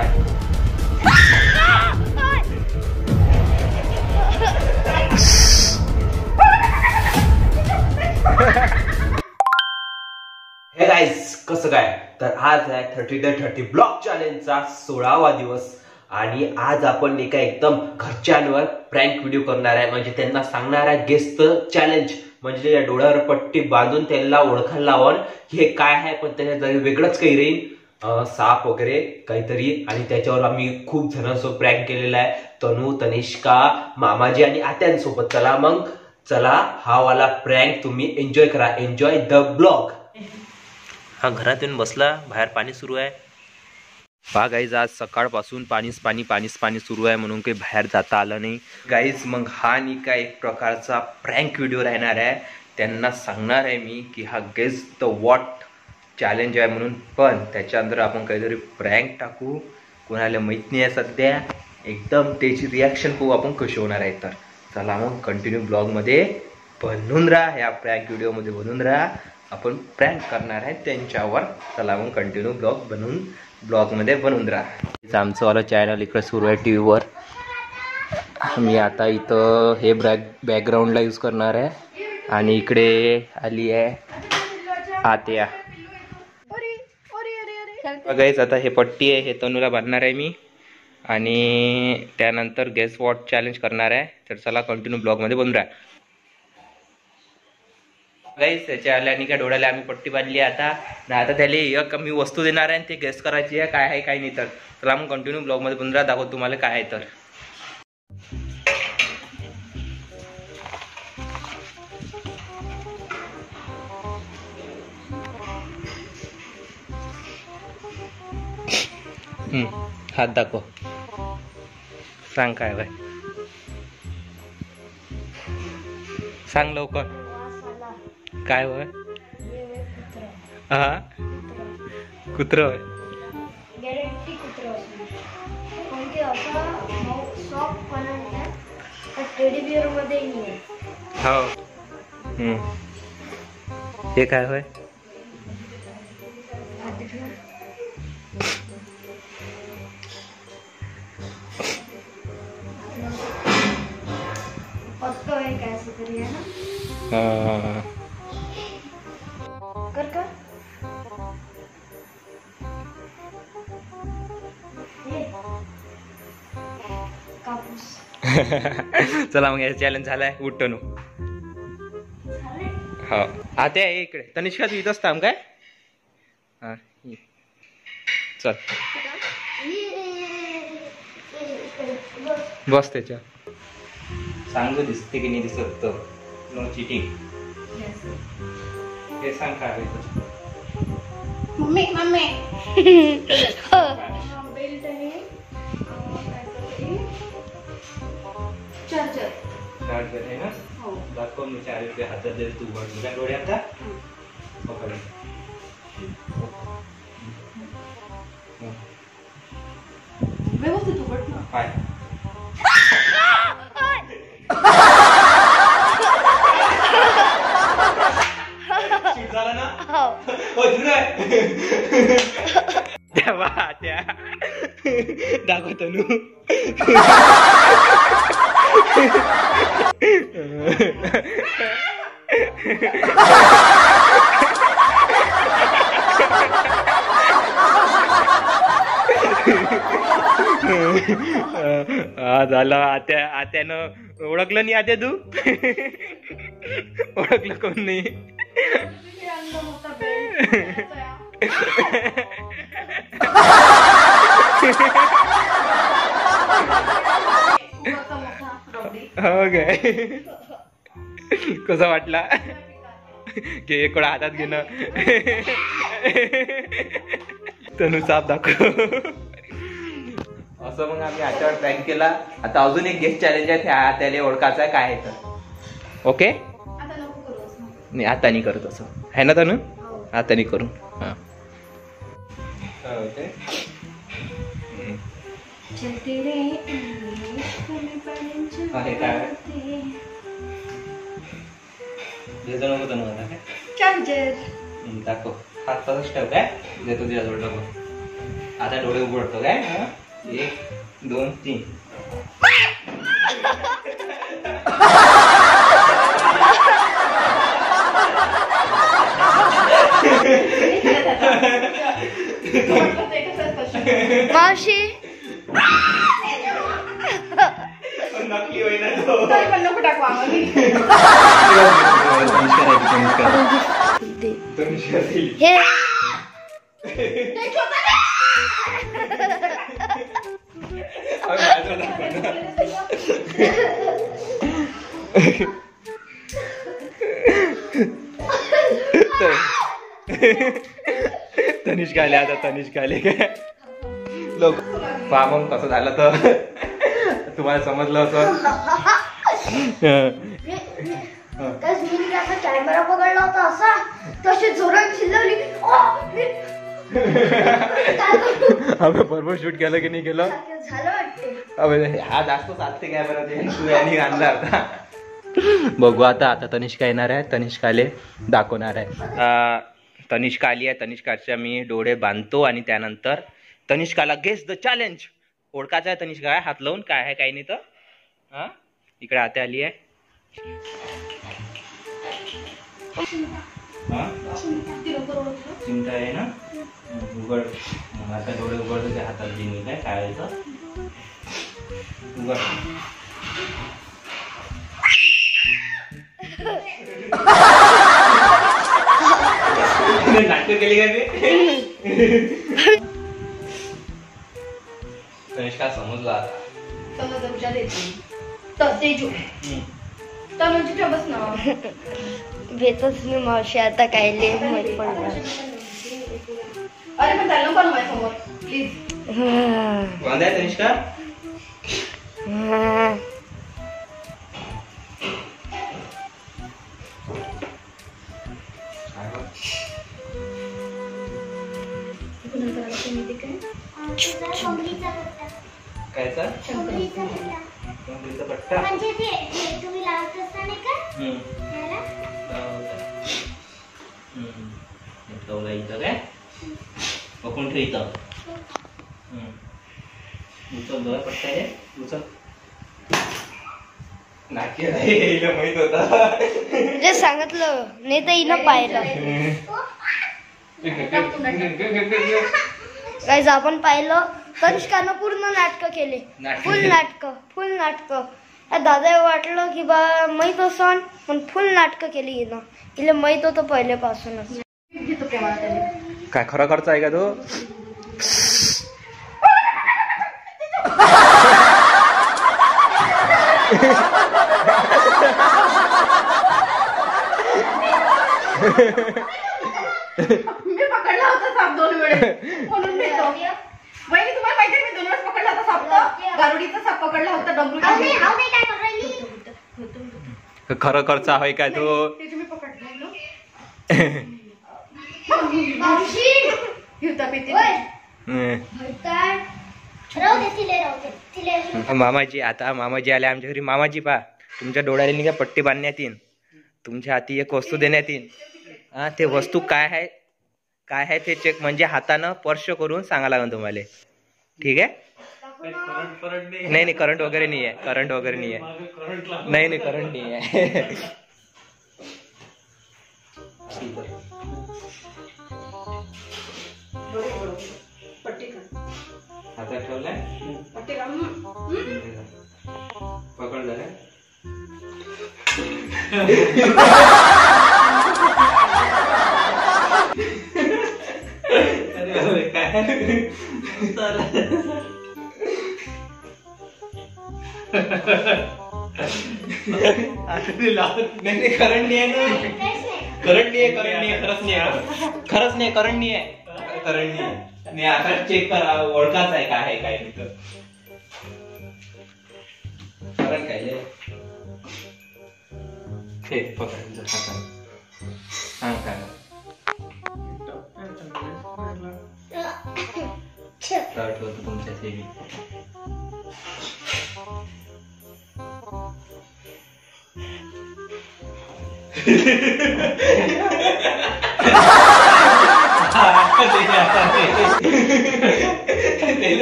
Hey guys कसं काय? तर आज आहे थर्टी द थर्टी ब्लॉक चॅलेंजचा सोळावा दिवस. आणि आज आपण एका एकदम घरच्यांवर प्रँक व्हिडिओ करणार आहे. म्हणजे त्यांना सांगणार आहे गेस्ट चॅलेंज म्हणजे या डोळ्यावर पट्टी बांधून त्यांना ओळखायला लावून हे काय आहे पण त्याच्या वेगळंच काही राहील साप वगैरे काहीतरी आणि त्याच्यावर आम्ही खूप जणांसोबत प्रँक केलेला आहे. तनू तनिष्का मामाजी आणि आत्यांसोबत. चला मग चला हा वाला प्रँक तुम्ही एन्जॉय करा. एन्जॉय द ब्लॉग हा घरात येऊन बसला. बाहेर पाणी सुरू आहे. पहा गाईज आज सकाळपासून पाणीच पाणी पाणीच पाणी सुरू आहे म्हणून काही बाहेर जाता आलं नाही. गाईज मग हा नाही का एक प्रकारचा प्रँक व्हिडिओ राहणार आहे. त्यांना सांगणार आहे मी की हा गेस द वॉट चॅलेंज आहे म्हणून. पण त्याच्यानंतर आपण काहीतरी प्रँक टाकू. कोणाला माहीत नाही आहे सध्या. एकदम त्याची रिॲक्शन पाहू आपण कशी होणार आहे तर. चला मग कंटिन्यू ब्लॉगमध्ये बनून राहा. ह्या प्रँक व्हिडिओमध्ये बनून राहा. आपण प्रँक करणार आहे त्यांच्यावर. चला मग कंटिन्यू ब्लॉग बनवून ब्लॉगमध्ये बनून राहा. आमचं वाला चॅनल इकडे सुरू आहे टी व्हीवर मी आता इथं हे ब्रॅक बॅकग्राऊंडला यूज करणार आहे. आणि इकडे आली आहे आत्या. बघायच आता हे पट्टी आहे हे तनूला बांधणार आहे मी. आणि त्यानंतर गेस वॉट चॅलेंज करणार आहे. तर चला कंटिन्यू ब्लॉगमध्ये बनून राहा. गाईस त्याच्या आल्याने काय डोळ्याला आम्ही पट्टी बांधली आहे आता. ना आता त्याला एक मी वस्तू देणार आहे आणि ते गेस करायची आहे काय आहे काय नाही तर. चला मग कंटिन्यू ब्लॉगमध्ये बनून राहा दाखवतो तुम्हाला काय आहे तर. हात दाखव. सांग काय बाय सांग लवकर. काय होय हा? कुत्र होय हो. हे काय होय कर का. कापूस. चला मग चॅलेंज झालाय. उठतो हो. आता ये इकडे. तनिष्का तू इथंच थांब काय? हा. चल. बस त्याच्या. सांगू दिसते की नाही दिसत तर. नो चिटिंग हे सांग काय आहे. मम्मी मम्मी बेल्ट आहे चार्जर Start कर, है। ना? हो। दाखव मी चार रुपये हातात दे तू उघड तुझ्या डोळ्यात आता? पकड. व्यवस्थित उघड ना पाय हो जुना आहे तेव्हा त्या दाखवतो नू हा झालं आत्या आत्यानं ओळखलं नाही आत्या तू ओळखलं कोण नाही हो काय? कसा वाटला? की एक वेळा हातात घेणं तनु साप दाखव. असं मग आम्ही हातावर प्रँक केला. आता अजून एक गेस्ट चॅलेंज आहे त्या त्याला ओळखायचं आहे काय आहे तर. ओके? नाही आता नाही करत असं. आहे ना तनु? हो आता नाही करू हा चलते रे कमी पाण्याच्या आहे काय? वाटे. नको तनु आता काय चार्जर हम्म, दाखव हात तसंच ठेव काय देतो तुझ्याजवळ डबा आता डोळे उघडतो काय हा? एक दोन तीन मावशी नकली होईना नको टाकू. तनुष्का. हे आले आता तनिष्का आले काय पहा मग कसं झालं तर. तुम्हाला समजलं असं. कॅमेरा पकडला होता असा. तशी जोरात चिल्लवली? आम्ही बरोबर शूट केलं की नाही केलं? अबे, हा जास्त साधते कॅमेरा ते. तू यांनी आणला आता बघू आता आता तनिष्का येणार आहे. तनिष्का आले दाखवणार आहे. तनिष्का आली आहे. तनिष्काच्या मी डोळे बांधतो आणि त्यानंतर तनिष्काला गेस द चॅलेंज ओळखायचा आहे तनिष्का हात लावून काय आहे, काही नाही तर? हा? इकडे आते आली आहे. चिंता आहे ना? उघड. आता डोळे उघडतो ते हातात देईन काय काय उघड. नाटक केली का ते तनिष्का समजला आता समज उद्या देते तर तेजू हम्म. तर म्हणजे ठेवच ना भेटच मी मावशी आता काय ले माहीत पडलं अरे पण त्याला पण माझ्यासमोर प्लीज हा. वांदा आहे तनिष्का हा. कायचा कंबळीचा पट्टा म्हणजे ते ते तुम्ही लावत असताना का हम्म. ह्याला हम्म. हे ठेवलं इथं काय पकडून ठेव इथं हम्म. उचल दोन पट्टा आहे उचल नाट्य आहे हिला माहीत होता जे सांगितलं नाही तर हिनं पाहिलं गाईज आपण पाहिलं तनिष्कानं पूर्ण नाटक केले. नाटकं फुल केले. नाटक फुल नाटक. या दादा वाटलं की बा माहीत असन पण फुल नाटक केली हिनं. हिला माहीत होतं पहिल्यापासूनच. काय खरं खर्च आहे का तो? मी पकडला होता साप दोन वेळेस. म्हणून वहिनी तुम्हाला माहिती आहे मी दोन वेळेस पकडला होता साप गारुडीचा साप पकडला होता डमरू खरं खर्च आहे काय तो? मी मामाजी आता मामाजी आले आमच्या घरी. मामाजी पा तुमच्या डोळ्याला पट्टी बांधण्यात येईन. तुमच्या हाती एक वस्तू देण्यात येईन. हा ते वस्तू काय आहे? काय आहे ते चेक म्हणजे हातानं स्पर्श करून सांगा लागेल तुम्हाला. ठीक आहे? नाही नाही करंट वगैरे नाही आहे. करंट वगैरे नाही आहे. नाही नाही करंट नाही आहे. हातात ठेवलाय? पट्टी कर हम्म. पकड झालं अरे काय नाही करंट नाही आहे ना करंट नाही आहे करंट नाही आहे खरंच नाही आहे खरंच नाही करंट नाही आहे करंट नाही आहे आणि आता चेक करा ओळखाच आहे काय आहे काय नाही करंट काय आहे? हे पकड जर काय स्टार्ट होतं तुमच्या सेवी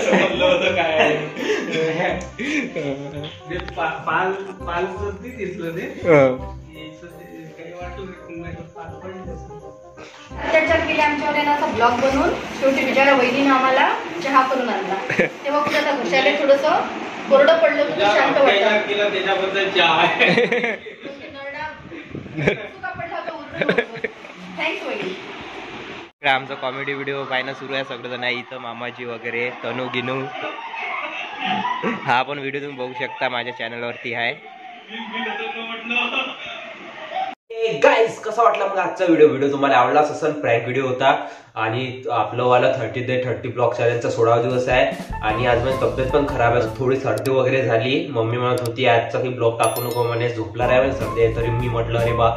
समजलं होतं काय ते पा- पाल पाल दिसलं ते याचं ते काही वाटलं नाही, नाही पाल पडलं आमच्यावर आहे ना असा ब्लॉग बनवून शेवटी बिचारा वहिनीनं आम्हाला चहा करून आणला. तेव्हा कुठे आता घशाला थोडस कोरडं पडलं होतं तर शांत वाटलं. त्याच्याबद्दल चहा. थँक्स आमचा कॉमेडी व्हिडिओ पाहणं सुरू आहे सगळं इथं मामाजी वगैरे तनू गिनू. हा पण व्हिडिओ तुम्ही बघू शकता माझ्या चॅनलवरती आहे. गाईस कसा वाटला मग आजचा व्हिडिओ व्हिडिओ तुम्हाला आवडलाच असेल प्रँक व्हिडिओ होता. आणि आपलं वाला थर्टी डे थर्टी ब्लॉक चॅलेंजचा सोळावा दिवस आहे. आणि आज माझी तब्येत पण खराब आहे. थोडी सर्दी वगैरे झाली. मम्मी म्हणत होती आजचा की ब्लॉग टाकू नको म्हणे. झोपला राहावे सर्दी. आहे तरी मी म्हटलं अरे बा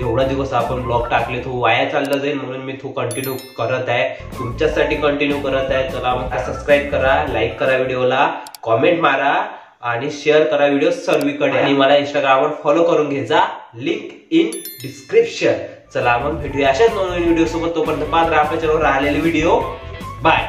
एवढा दिवस आपण ब्लॉग टाकले तो वाया चालला जाईल. म्हणून मी तो कंटिन्यू करत आहे. तुमच्यासाठी कंटिन्यू करत आहे. चला मग सबस्क्राईब करा लाईक करा व्हिडिओला कॉमेंट मारा. आणि शेअर करा व्हिडिओ सर्वीकडे. आणि मला इंस्टाग्रामवर फॉलो करून घ्यायचा लिंक इन डिस्क्रिप्शन चला मग भेटूया. अशाच नवीन व्हिडिओ सोबत तोपर्यंत पाहत राहा. आपल्या चॅनलवर राहिलेले व्हिडिओ बाय